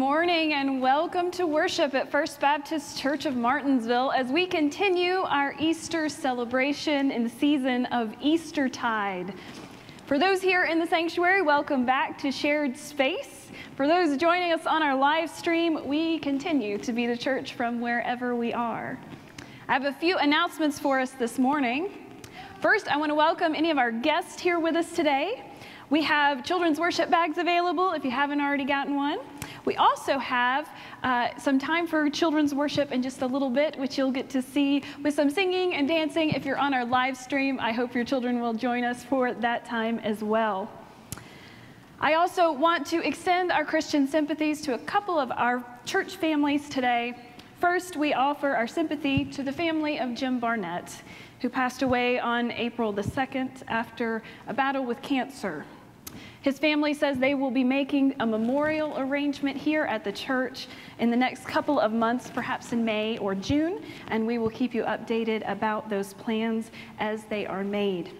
morning and welcome to worship at First Baptist Church of Martinsville as we continue our Easter celebration in the season of Eastertide. For those here in the sanctuary, welcome back to Shared Space. For those joining us on our live stream, we continue to be the church from wherever we are. I have a few announcements for us this morning. First, I want to welcome any of our guests here with us today. We have children's worship bags available if you haven't already gotten one. We also have uh, some time for children's worship in just a little bit, which you'll get to see with some singing and dancing. If you're on our live stream, I hope your children will join us for that time as well. I also want to extend our Christian sympathies to a couple of our church families today. First, we offer our sympathy to the family of Jim Barnett, who passed away on April the 2nd after a battle with cancer. His family says they will be making a memorial arrangement here at the church in the next couple of months, perhaps in May or June, and we will keep you updated about those plans as they are made.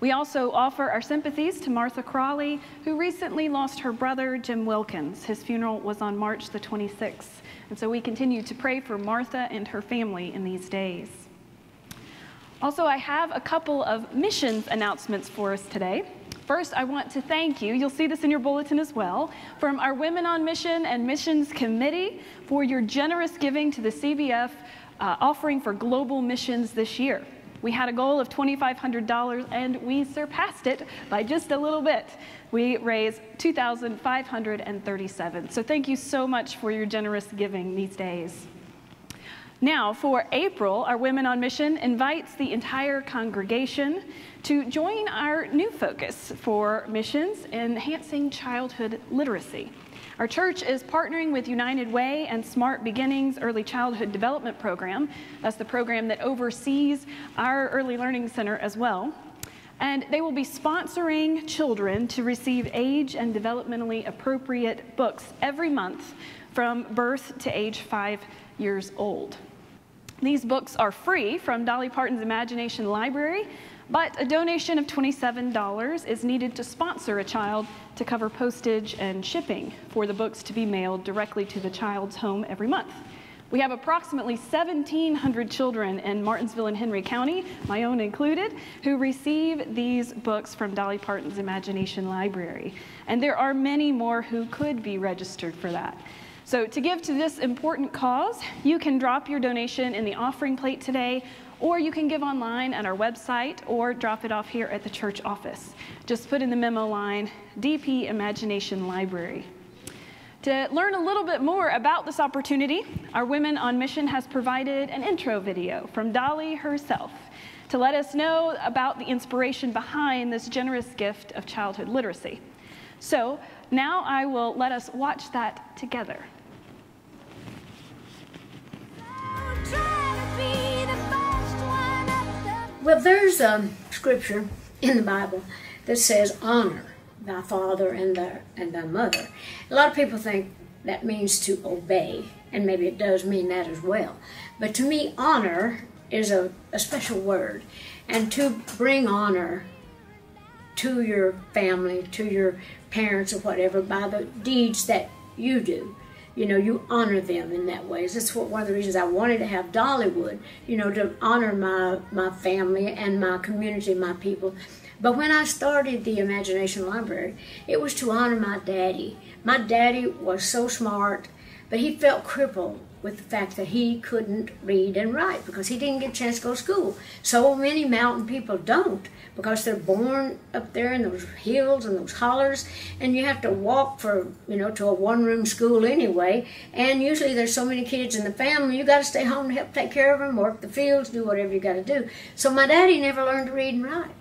We also offer our sympathies to Martha Crawley, who recently lost her brother, Jim Wilkins. His funeral was on March the 26th, and so we continue to pray for Martha and her family in these days. Also, I have a couple of missions announcements for us today. First, I want to thank you. You'll see this in your bulletin as well from our Women on Mission and Missions Committee for your generous giving to the CBF uh, offering for global missions this year. We had a goal of $2,500 and we surpassed it by just a little bit. We raised 2,537. So thank you so much for your generous giving these days. Now, for April, our Women on Mission invites the entire congregation to join our new focus for missions, enhancing childhood literacy. Our church is partnering with United Way and Smart Beginnings Early Childhood Development Program. That's the program that oversees our Early Learning Center as well. And they will be sponsoring children to receive age and developmentally appropriate books every month from birth to age five years old. These books are free from Dolly Parton's Imagination Library, but a donation of $27 is needed to sponsor a child to cover postage and shipping for the books to be mailed directly to the child's home every month. We have approximately 1,700 children in Martinsville and Henry County, my own included, who receive these books from Dolly Parton's Imagination Library. And there are many more who could be registered for that. So to give to this important cause, you can drop your donation in the offering plate today, or you can give online at our website, or drop it off here at the church office. Just put in the memo line, DP Imagination Library. To learn a little bit more about this opportunity, our Women on Mission has provided an intro video from Dolly herself to let us know about the inspiration behind this generous gift of childhood literacy. So now I will let us watch that together. Well, there's a scripture in the Bible that says, honor thy father and thy, and thy mother. A lot of people think that means to obey, and maybe it does mean that as well. But to me, honor is a, a special word. And to bring honor to your family, to your parents or whatever, by the deeds that you do you know, you honor them in that way. That's what one of the reasons I wanted to have Dollywood, you know, to honor my my family and my community, my people. But when I started the Imagination Library, it was to honor my daddy. My daddy was so smart, but he felt crippled with the fact that he couldn't read and write because he didn't get a chance to go to school. So many mountain people don't because they're born up there in those hills and those hollers and you have to walk for, you know, to a one-room school anyway. And usually there's so many kids in the family, you got to stay home to help take care of them, work the fields, do whatever you got to do. So my daddy never learned to read and write.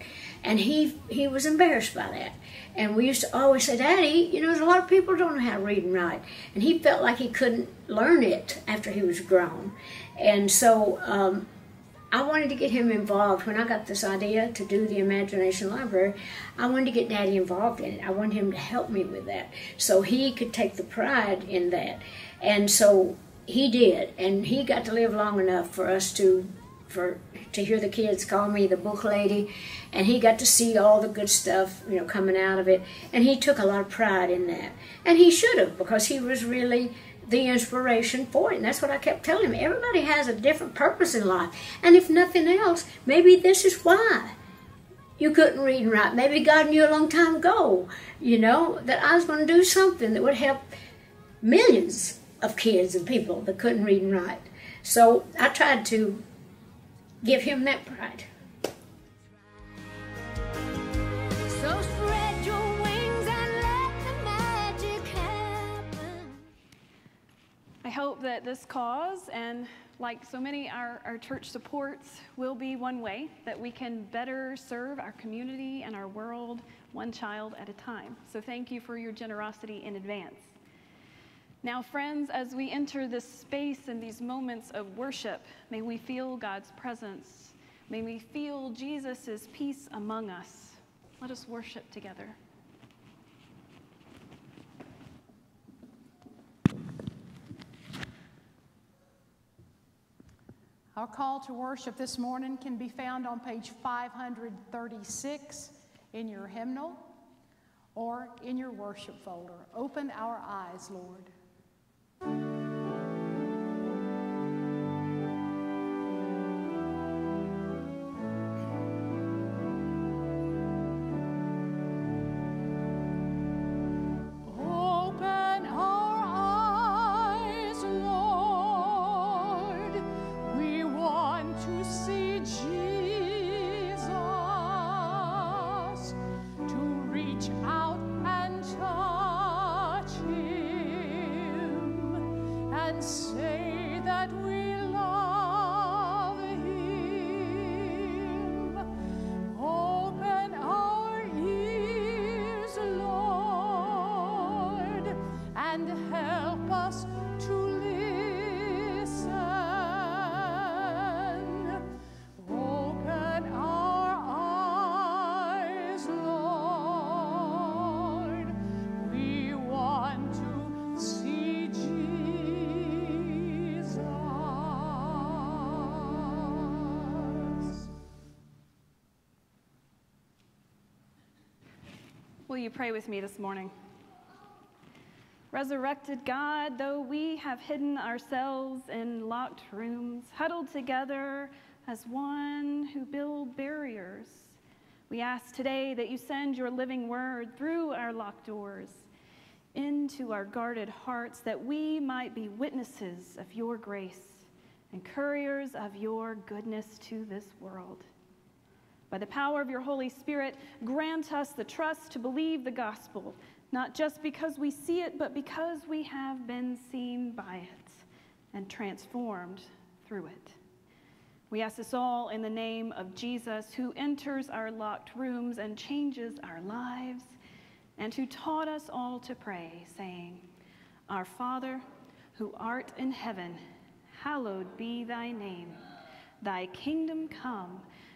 And he, he was embarrassed by that. And we used to always say, Daddy, you know, there's a lot of people don't know how to read and write. And he felt like he couldn't learn it after he was grown. And so um, I wanted to get him involved. When I got this idea to do the Imagination Library, I wanted to get Daddy involved in it. I wanted him to help me with that so he could take the pride in that. And so he did. And he got to live long enough for us to for to hear the kids call me the book lady, and he got to see all the good stuff you know coming out of it, and he took a lot of pride in that, and he should have because he was really the inspiration for it. And that's what I kept telling him. Everybody has a different purpose in life. And if nothing else, maybe this is why you couldn't read and write. Maybe God knew a long time ago, you know, that I was going to do something that would help millions of kids and people that couldn't read and write. So I tried to give him that pride. I hope that this cause and like so many our, our church supports will be one way that we can better serve our community and our world one child at a time. So thank you for your generosity in advance. Now, friends, as we enter this space and these moments of worship, may we feel God's presence. May we feel Jesus' peace among us. Let us worship together. Our call to worship this morning can be found on page 536 in your hymnal or in your worship folder. Open our eyes, Lord. Will pray with me this morning? Resurrected God, though we have hidden ourselves in locked rooms, huddled together as one who build barriers, we ask today that you send your living word through our locked doors into our guarded hearts that we might be witnesses of your grace and couriers of your goodness to this world. By the power of your Holy Spirit, grant us the trust to believe the gospel, not just because we see it, but because we have been seen by it and transformed through it. We ask this all in the name of Jesus, who enters our locked rooms and changes our lives, and who taught us all to pray, saying, Our Father, who art in heaven, hallowed be thy name. Thy kingdom come.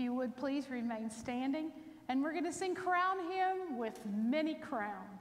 You would please remain standing, and we're going to sing Crown Him with Many Crowns.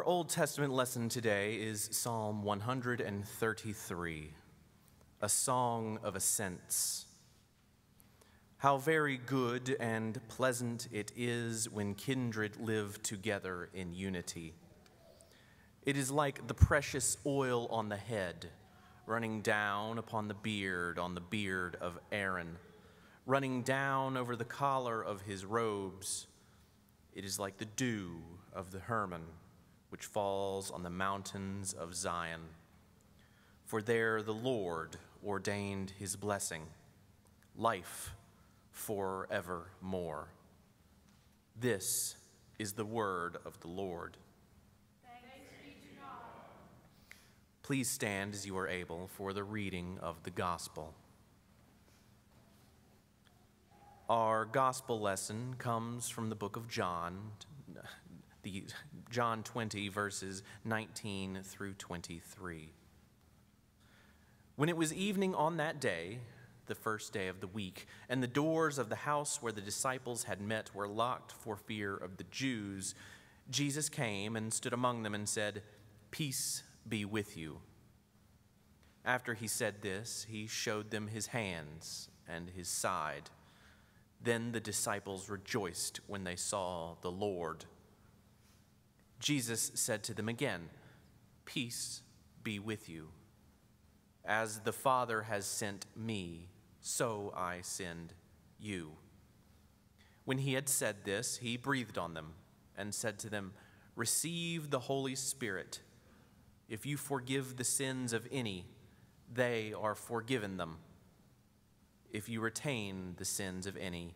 Our Old Testament lesson today is Psalm 133, a song of ascents. How very good and pleasant it is when kindred live together in unity. It is like the precious oil on the head, running down upon the beard, on the beard of Aaron, running down over the collar of his robes. It is like the dew of the Hermon which falls on the mountains of Zion. For there the Lord ordained his blessing, life forevermore. This is the word of the Lord. Please stand as you are able for the reading of the gospel. Our gospel lesson comes from the book of John, the John 20, verses 19 through 23. When it was evening on that day, the first day of the week, and the doors of the house where the disciples had met were locked for fear of the Jews, Jesus came and stood among them and said, Peace be with you. After he said this, he showed them his hands and his side. Then the disciples rejoiced when they saw the Lord. Jesus said to them again, Peace be with you. As the Father has sent me, so I send you. When he had said this, he breathed on them and said to them, Receive the Holy Spirit. If you forgive the sins of any, they are forgiven them. If you retain the sins of any,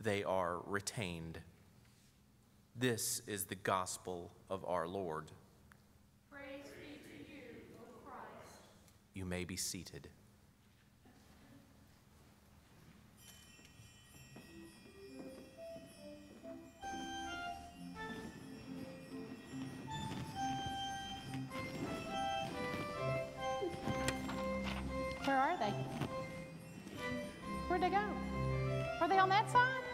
they are retained. This is the gospel of our Lord. Praise be to you, O Christ. You may be seated. Where are they? Where'd they go? Are they on that side?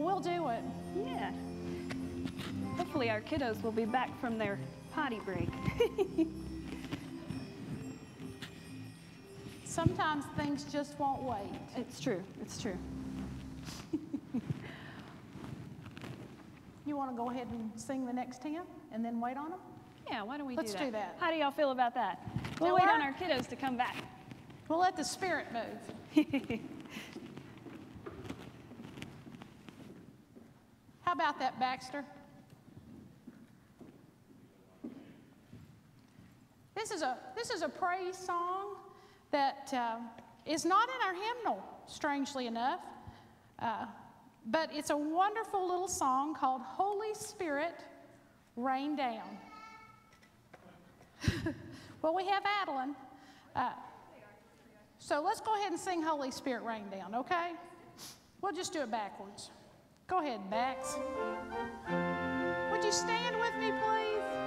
Well, we'll do it. Yeah. Hopefully, our kiddos will be back from their potty break. Sometimes things just won't wait. It's true. It's true. you want to go ahead and sing the next hymn and then wait on them? Yeah, why don't we Let's do that? do that. How do y'all feel about that? We'll Do wait on our kiddos to come back. We'll let the Spirit move. about that, Baxter? This is a, this is a praise song that uh, is not in our hymnal, strangely enough. Uh, but it's a wonderful little song called Holy Spirit Rain Down. well, we have Adeline. Uh, so let's go ahead and sing Holy Spirit Rain Down, okay? We'll just do it backwards. Go ahead, Bax. Would you stand with me, please?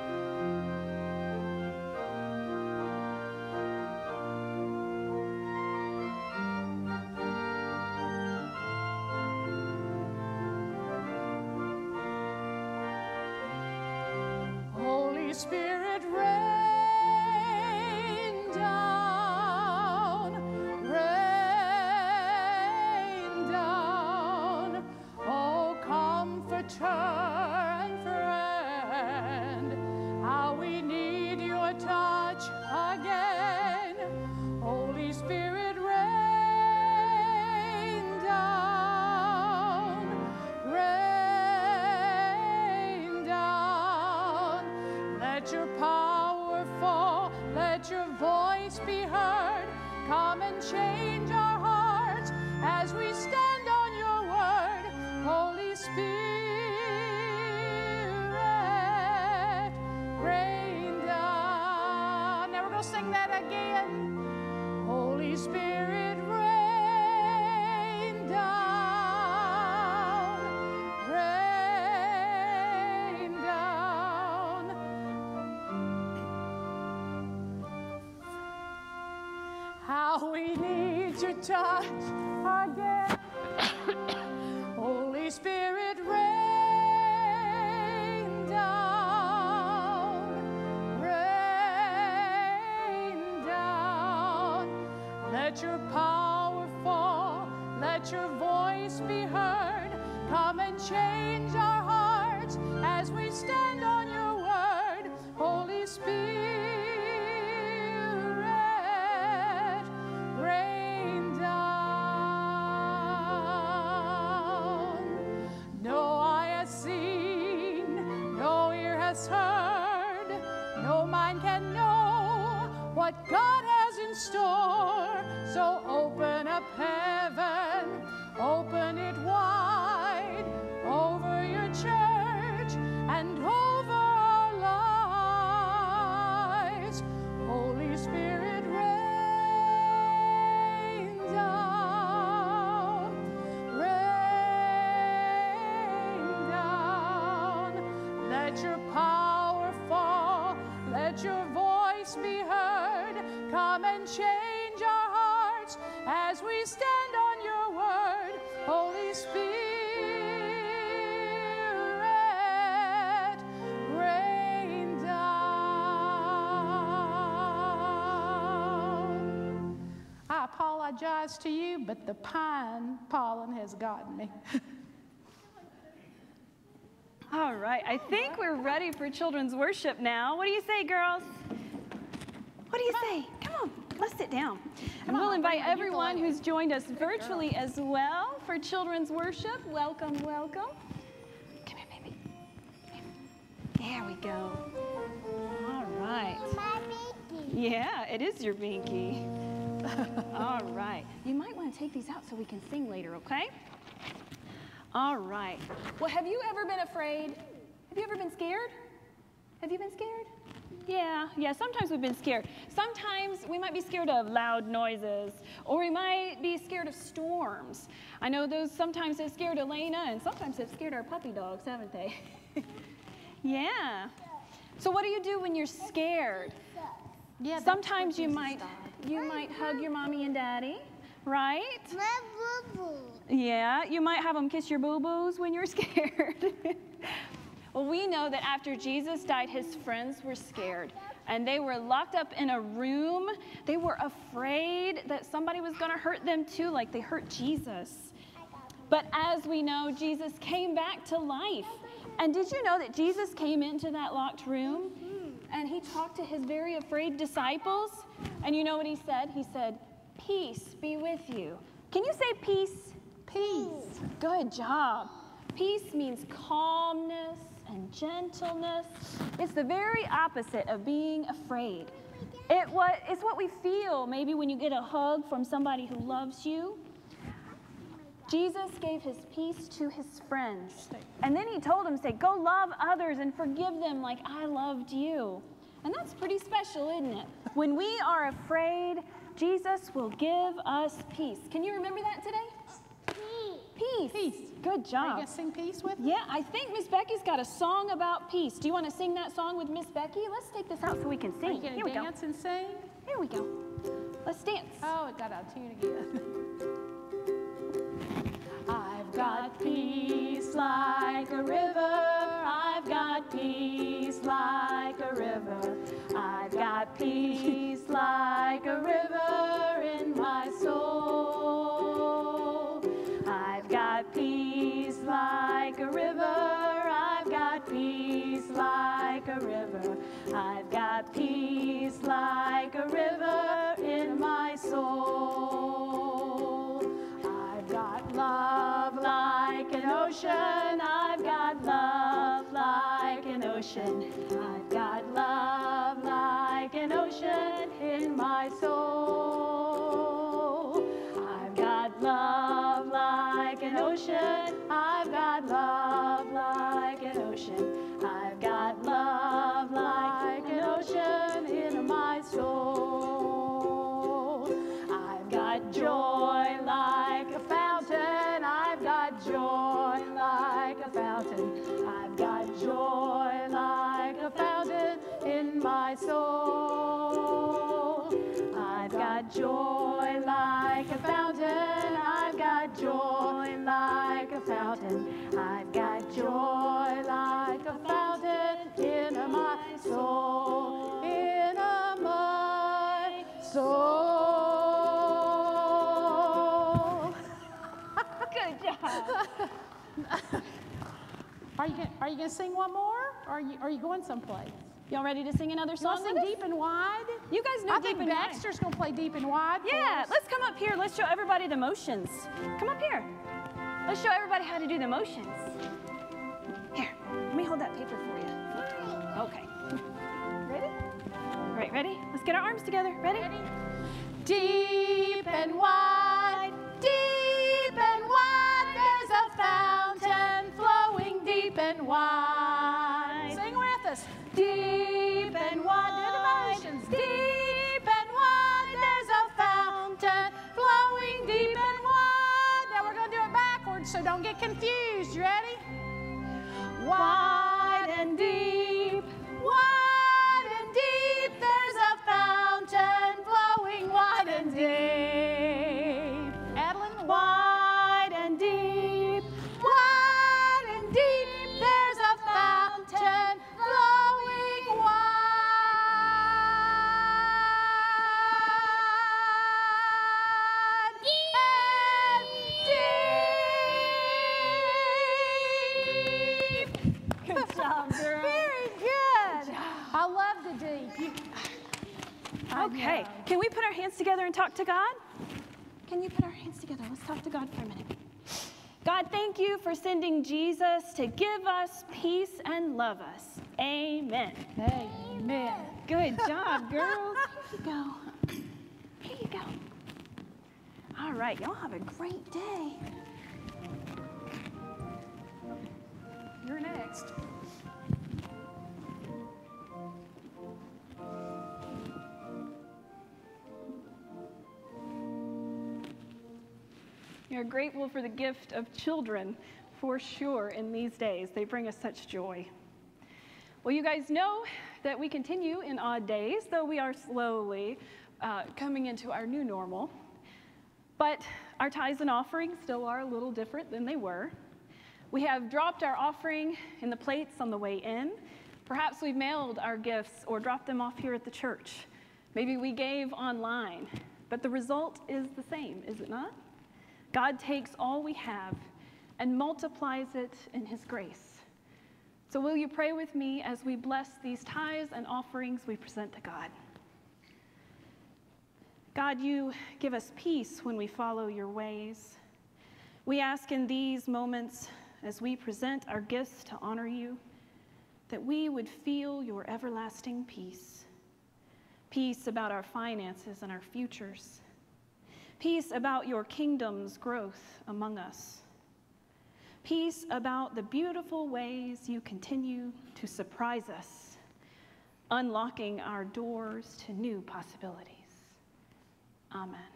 主，apologize to you, but the pine pollen has gotten me. All right, I think we're ready for children's worship now. What do you say, girls? What do you say? Come on, let's sit down. And we'll on, invite Brandon, you go everyone who's joined us virtually as well for children's worship. Welcome, welcome. Come here, baby. There we go. All right. Yeah, it is your binky. All right. You might want to take these out so we can sing later, okay? All right. Well, have you ever been afraid? Have you ever been scared? Have you been scared? Yeah, yeah, sometimes we've been scared. Sometimes we might be scared of loud noises, or we might be scared of storms. I know those sometimes have scared Elena, and sometimes have scared our puppy dogs, haven't they? yeah. So what do you do when you're scared? Yeah, Sometimes you might died. you might hug your mommy and daddy, right? My boo-boo. Yeah, you might have them kiss your boo boos when you're scared. well, we know that after Jesus died, his friends were scared and they were locked up in a room. They were afraid that somebody was going to hurt them too, like they hurt Jesus. But as we know, Jesus came back to life. And did you know that Jesus came into that locked room and he talked to his very afraid disciples? And you know what he said? He said, Peace be with you. Can you say peace? Peace. Good job. Peace means calmness and gentleness. It's the very opposite of being afraid. It what, it's what we feel maybe when you get a hug from somebody who loves you. Jesus gave his peace to his friends. And then he told them, say, go love others and forgive them like I loved you. And that's pretty special, isn't it? When we are afraid, Jesus will give us peace. Can you remember that today? Peace. Peace. Peace. Good Are you job. going to sing peace with me? Yeah, I think Miss Becky's got a song about peace. Do you want to sing that song with Miss Becky? Let's take this out so we can Are sing. you Here we go. dance and sing? Here we go. Let's dance. Oh, it got out of tune again. I've got peace like a river. I've got peace like a river. I've got peace like a river in my soul. I've got peace like a river. I've got peace like a river. I've got peace like a river in my soul. Ocean. I've got love like an ocean. I've got love like an ocean in my soul. I've got love like an ocean. I've got love like an ocean. I've got love like an ocean in my soul. I've got joy my soul. I've got joy like a fountain. I've got joy like a fountain. I've got joy like a fountain in my soul. In my soul. Good job. Are you gonna, are you gonna sing one more? Or are you are you going someplace? Y'all ready to sing another song sing deep and wide? You guys know I deep think and wide. Baxter's gonna play deep and wide. Yeah, let's come up here. Let's show everybody the motions. Come up here. Let's show everybody how to do the motions. Here, let me hold that paper for you. Okay. Ready? All right, ready? Let's get our arms together. Ready? Deep and wide, deep and wide, there's a fountain flowing deep and wide. Don't get confused. You ready? Wide and deep, wide and deep, there's a fountain flowing wide and deep. Okay, can we put our hands together and talk to God? Can you put our hands together? Let's talk to God for a minute. God, thank you for sending Jesus to give us peace and love us. Amen. Amen. Good job, girls. Here you go. Here you go. All right, y'all have a great day. You're next. Are grateful for the gift of children, for sure, in these days. They bring us such joy. Well, you guys know that we continue in odd days, though we are slowly uh, coming into our new normal. But our tithes and offerings still are a little different than they were. We have dropped our offering in the plates on the way in. Perhaps we've mailed our gifts or dropped them off here at the church. Maybe we gave online. But the result is the same, is it not? God takes all we have and multiplies it in His grace. So, will you pray with me as we bless these tithes and offerings we present to God? God, you give us peace when we follow your ways. We ask in these moments as we present our gifts to honor you, that we would feel your everlasting peace. Peace about our finances and our futures. Peace about your kingdom's growth among us. Peace about the beautiful ways you continue to surprise us, unlocking our doors to new possibilities. Amen.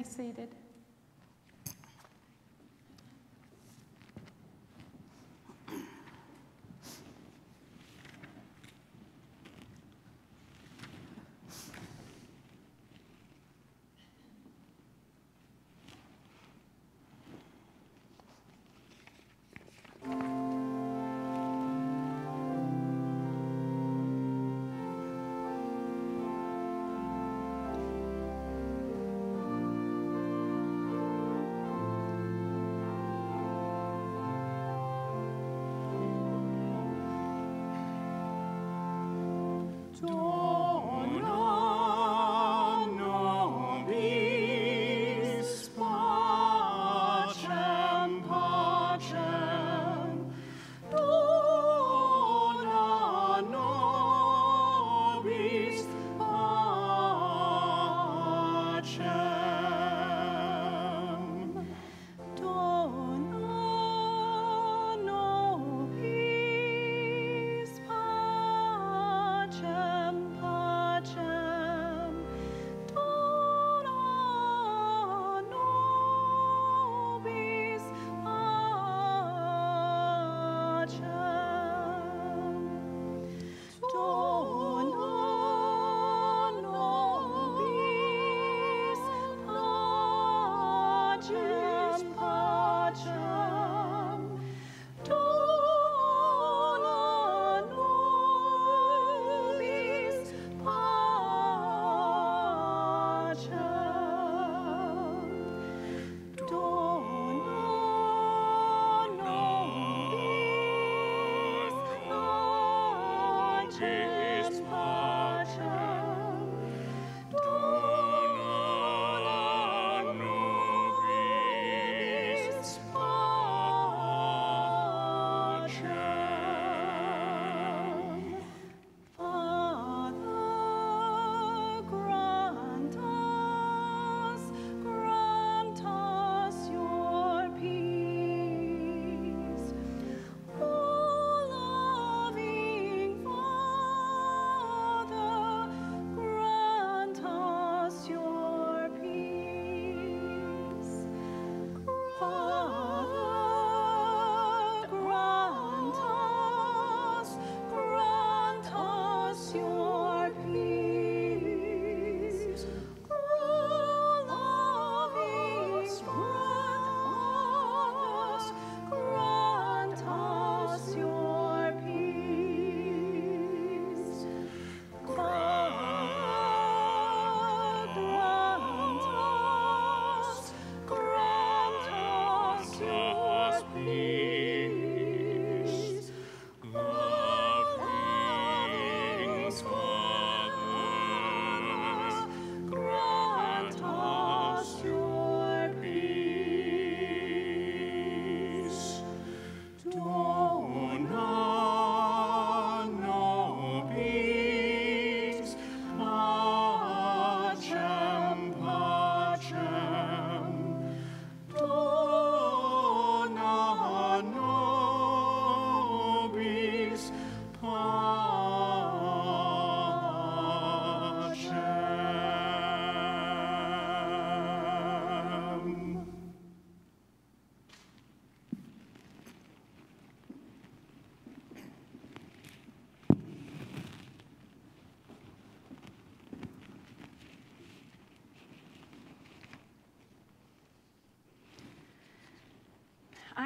Be seated.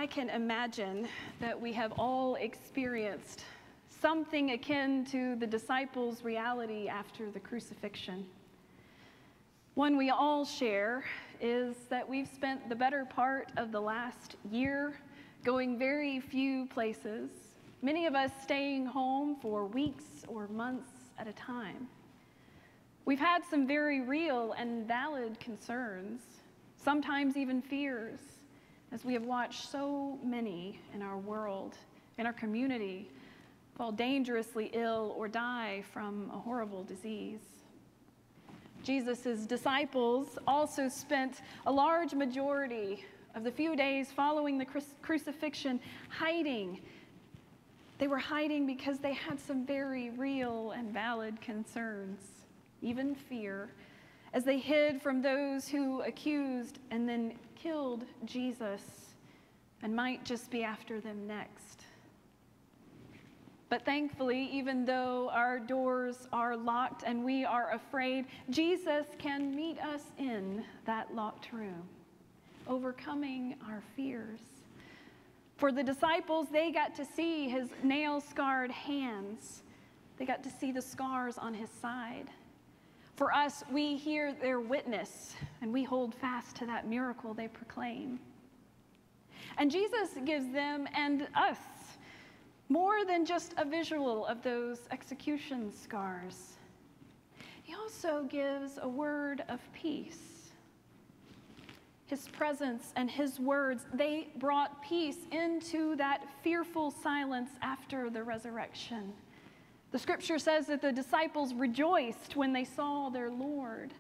I can imagine that we have all experienced something akin to the disciples' reality after the crucifixion. One we all share is that we've spent the better part of the last year going very few places, many of us staying home for weeks or months at a time. We've had some very real and valid concerns, sometimes even fears, as we have watched so many in our world, in our community, fall dangerously ill or die from a horrible disease. Jesus' disciples also spent a large majority of the few days following the crucifixion hiding. They were hiding because they had some very real and valid concerns, even fear, as they hid from those who accused and then killed Jesus and might just be after them next. But thankfully, even though our doors are locked and we are afraid, Jesus can meet us in that locked room, overcoming our fears. For the disciples, they got to see his nail scarred hands, they got to see the scars on his side. For us, we hear their witness and we hold fast to that miracle they proclaim. And Jesus gives them and us more than just a visual of those execution scars. He also gives a word of peace. His presence and his words, they brought peace into that fearful silence after the resurrection. The scripture says that the disciples rejoiced when they saw their Lord.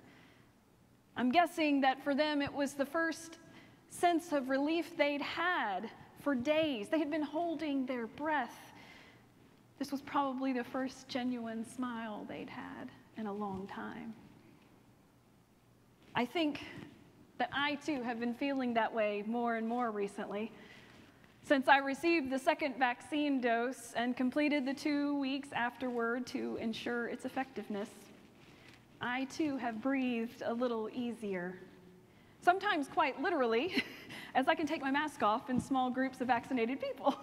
I'm guessing that for them it was the first sense of relief they'd had for days. They had been holding their breath. This was probably the first genuine smile they'd had in a long time. I think that I too have been feeling that way more and more recently. Since I received the second vaccine dose and completed the two weeks afterward to ensure its effectiveness, I too have breathed a little easier. Sometimes quite literally, as I can take my mask off in small groups of vaccinated people.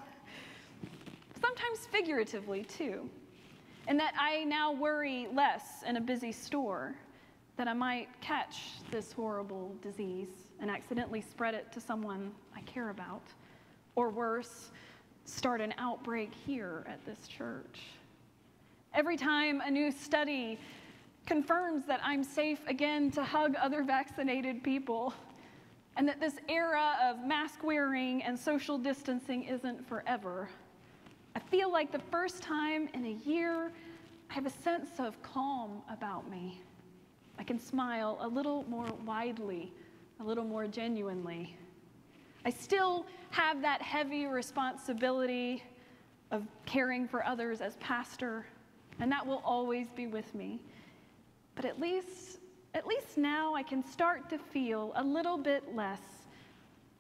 Sometimes figuratively, too, and that I now worry less in a busy store that I might catch this horrible disease and accidentally spread it to someone I care about, or worse, start an outbreak here at this church. Every time a new study confirms that I'm safe again to hug other vaccinated people, and that this era of mask wearing and social distancing isn't forever. I feel like the first time in a year, I have a sense of calm about me. I can smile a little more widely, a little more genuinely. I still have that heavy responsibility of caring for others as pastor, and that will always be with me. But at least at least now I can start to feel a little bit less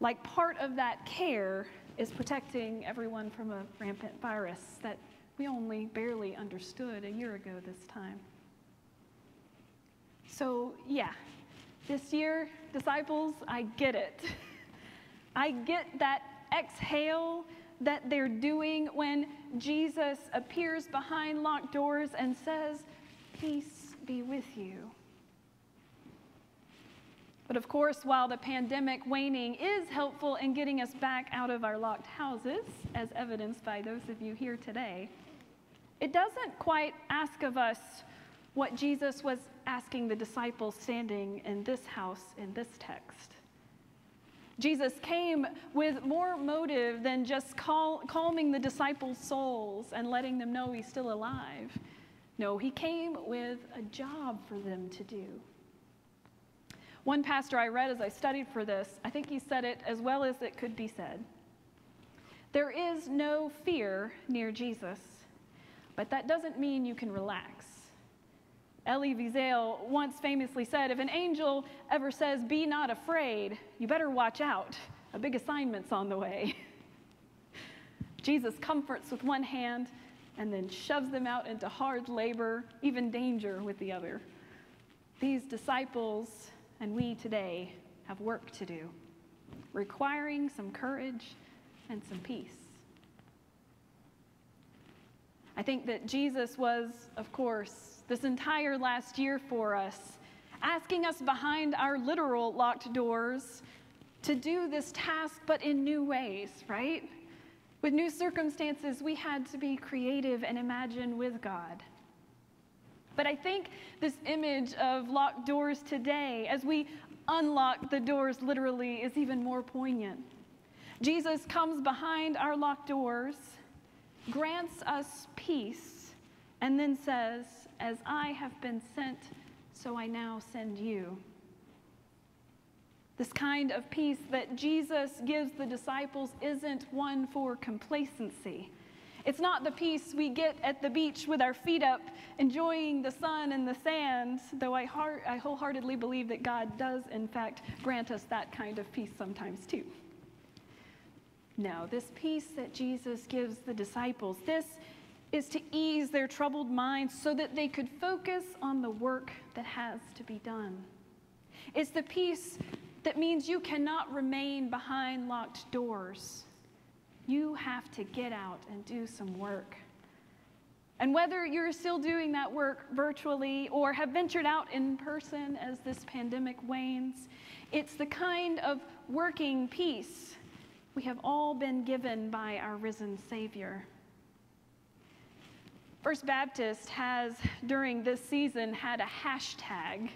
like part of that care is protecting everyone from a rampant virus that we only barely understood a year ago this time. So, yeah, this year, disciples, I get it. I get that exhale that they're doing when Jesus appears behind locked doors and says, Peace be with you. But of course, while the pandemic waning is helpful in getting us back out of our locked houses, as evidenced by those of you here today, it doesn't quite ask of us what Jesus was asking the disciples standing in this house in this text. Jesus came with more motive than just cal- calming the disciples' souls and letting them know he's still alive. No, he came with a job for them to do. One pastor I read as I studied for this, I think he said it as well as it could be said. There is no fear near Jesus, but that doesn't mean you can relax. Elie Wiesel once famously said, If an angel ever says, Be not afraid, you better watch out. A big assignment's on the way. Jesus comforts with one hand and then shoves them out into hard labor, even danger with the other. These disciples and we today have work to do, requiring some courage and some peace. I think that Jesus was, of course, this entire last year for us, asking us behind our literal locked doors to do this task, but in new ways, right? With new circumstances, we had to be creative and imagine with God. But I think this image of locked doors today, as we unlock the doors literally, is even more poignant. Jesus comes behind our locked doors, grants us peace, and then says, As I have been sent, so I now send you. This kind of peace that Jesus gives the disciples isn't one for complacency. It's not the peace we get at the beach with our feet up, enjoying the sun and the sand, though I, heart, I wholeheartedly believe that God does, in fact, grant us that kind of peace sometimes too. No, this peace that Jesus gives the disciples, this is to ease their troubled minds so that they could focus on the work that has to be done. It's the peace that means you cannot remain behind locked doors. You have to get out and do some work. And whether you're still doing that work virtually or have ventured out in person as this pandemic wanes, it's the kind of working peace we have all been given by our risen Savior. First Baptist has, during this season, had a hashtag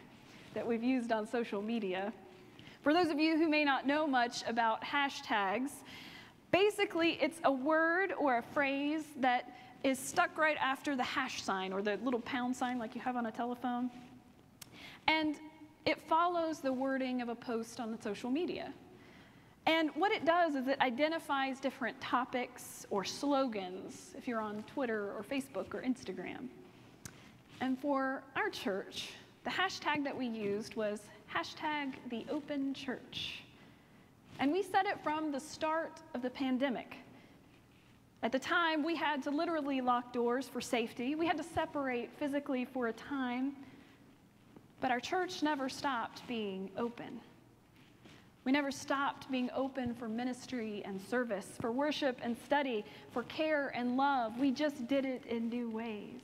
that we've used on social media. For those of you who may not know much about hashtags, basically it's a word or a phrase that is stuck right after the hash sign or the little pound sign like you have on a telephone. And it follows the wording of a post on the social media. And what it does is it identifies different topics or slogans if you're on Twitter or Facebook or Instagram. And for our church, the hashtag that we used was hashtag the open church. And we said it from the start of the pandemic. At the time, we had to literally lock doors for safety. We had to separate physically for a time. But our church never stopped being open. We never stopped being open for ministry and service, for worship and study, for care and love. We just did it in new ways.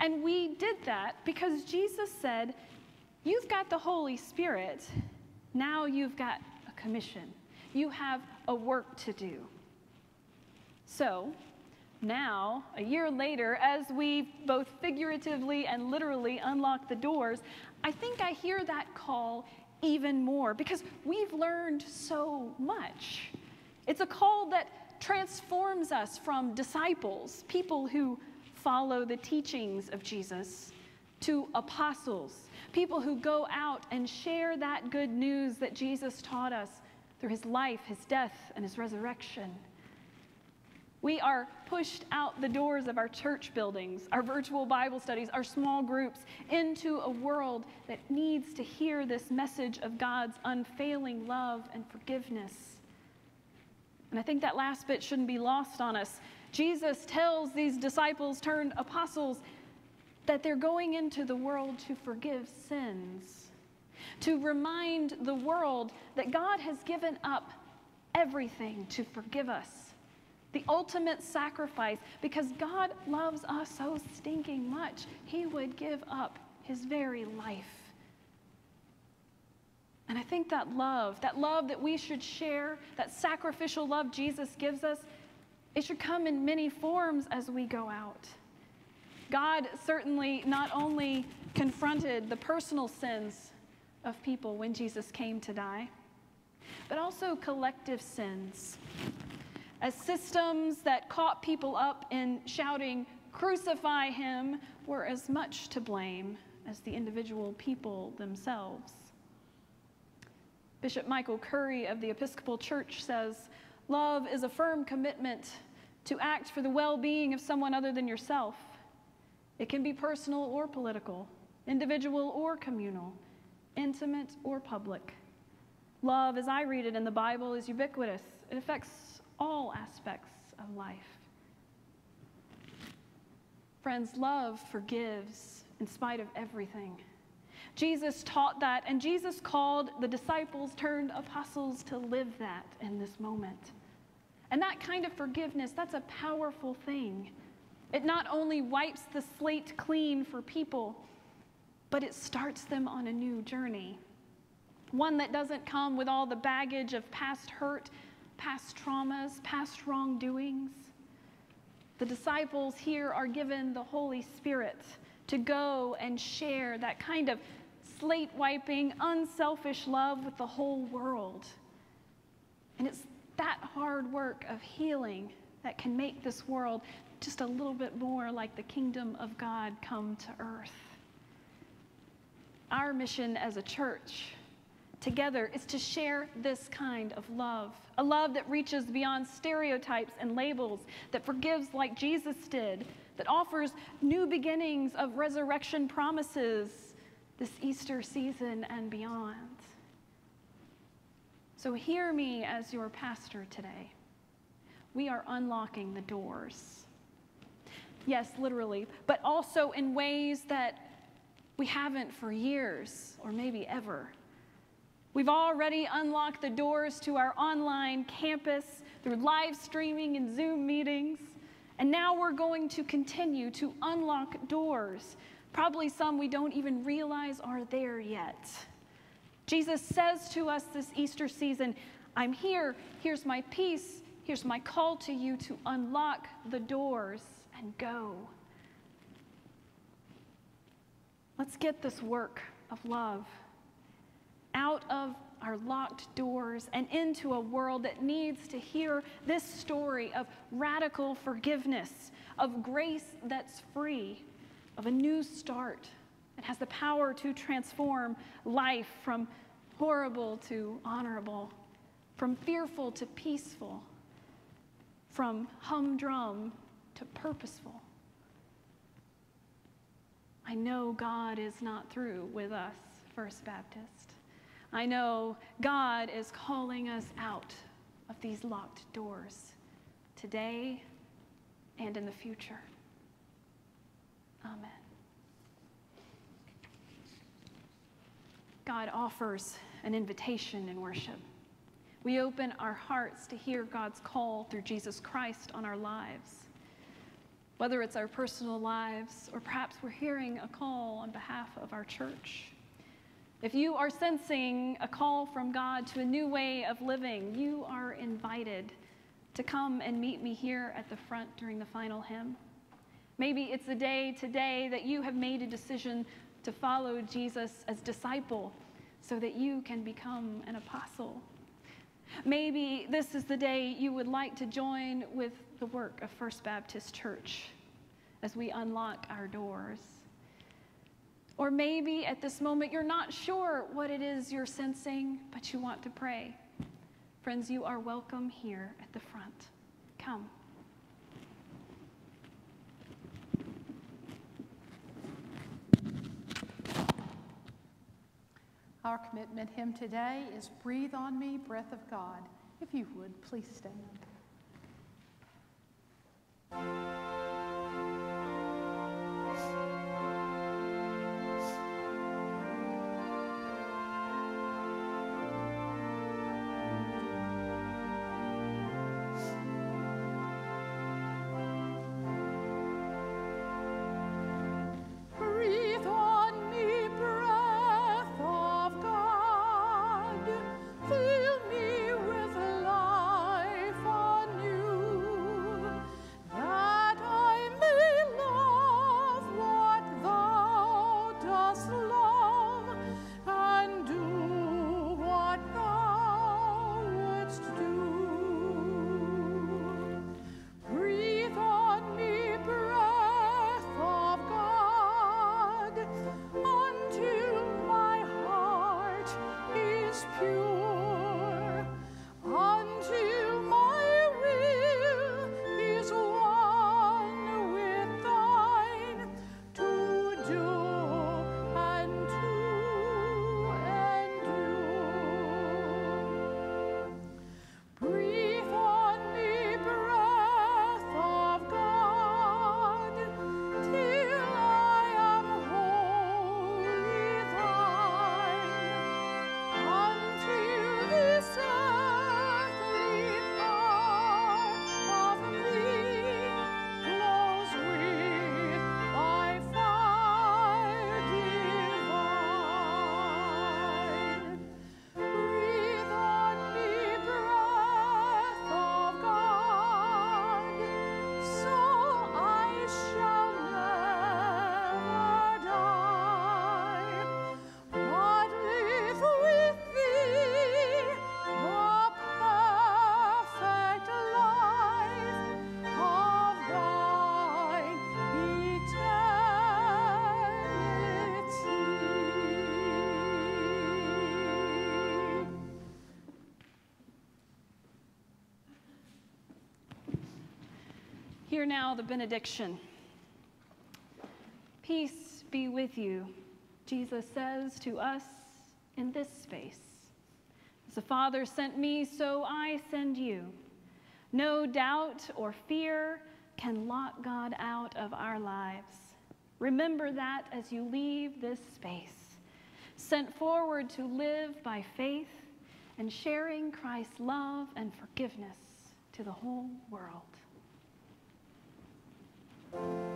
And we did that because Jesus said You've got the Holy Spirit. Now you've got a commission. You have a work to do. So, now, a year later, as we both figuratively and literally unlock the doors, I think I hear that call even more because we've learned so much. It's a call that transforms us from disciples, people who follow the teachings of Jesus, to apostles, people who go out and share that good news that Jesus taught us through his life, his death, and his resurrection. We are pushed out the doors of our church buildings, our virtual Bible studies, our small groups into a world that needs to hear this message of God's unfailing love and forgiveness. And I think that last bit shouldn't be lost on us. Jesus tells these disciples turned apostles that they're going into the world to forgive sins, to remind the world that God has given up everything to forgive us. The ultimate sacrifice, because God loves us so stinking much, He would give up His very life. And I think that love, that love that we should share, that sacrificial love Jesus gives us, it should come in many forms as we go out. God certainly not only confronted the personal sins of people when Jesus came to die, but also collective sins. As systems that caught people up in shouting, Crucify him, were as much to blame as the individual people themselves. Bishop Michael Curry of the Episcopal Church says, Love is a firm commitment to act for the well being of someone other than yourself it can be personal or political, individual or communal, intimate or public. Love, as I read it in the Bible, is ubiquitous, it affects all aspects of life. Friends, love forgives in spite of everything. Jesus taught that, and Jesus called the disciples turned apostles to live that in this moment. And that kind of forgiveness, that's a powerful thing. It not only wipes the slate clean for people, but it starts them on a new journey. One that doesn't come with all the baggage of past hurt, past traumas, past wrongdoings. The disciples here are given the Holy Spirit to go and share that kind of slate wiping, unselfish love with the whole world. And it's that hard work of healing that can make this world just a little bit more like the kingdom of God come to earth. Our mission as a church together is to share this kind of love a love that reaches beyond stereotypes and labels, that forgives like Jesus did, that offers new beginnings of resurrection promises this Easter season and beyond. So, hear me as your pastor today. We are unlocking the doors. Yes, literally, but also in ways that we haven't for years or maybe ever. We've already unlocked the doors to our online campus through live streaming and Zoom meetings. And now we're going to continue to unlock doors, probably some we don't even realize are there yet. Jesus says to us this Easter season, I'm here, here's my peace, here's my call to you to unlock the doors and go. Let's get this work of love out of our locked doors and into a world that needs to hear this story of radical forgiveness, of grace that's free, of a new start that has the power to transform life from horrible to honorable, from fearful to peaceful, from humdrum to purposeful. I know God is not through with us, First Baptist. I know God is calling us out of these locked doors today and in the future. Amen. God offers an invitation in worship. We open our hearts to hear God's call through Jesus Christ on our lives. Whether it's our personal lives or perhaps we're hearing a call on behalf of our church. If you are sensing a call from God to a new way of living, you are invited to come and meet me here at the front during the final hymn. Maybe it's a day today that you have made a decision to follow Jesus as disciple so that you can become an apostle. Maybe this is the day you would like to join with the work of First Baptist Church as we unlock our doors. Or maybe at this moment you're not sure what it is you're sensing, but you want to pray. Friends, you are welcome here at the front. Come. Our commitment hymn today is Breathe on Me, Breath of God. If you would, please stand. Hear now the benediction. Peace be with you, Jesus says to us in this space. As the Father sent me, so I send you. No doubt or fear can lock God out of our lives. Remember that as you leave this space, sent forward to live by faith and sharing Christ's love and forgiveness to the whole world thank you.